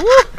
Woo!